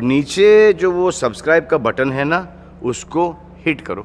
नीचे जो वो सब्सक्राइब का बटन है ना उसको हिट करो।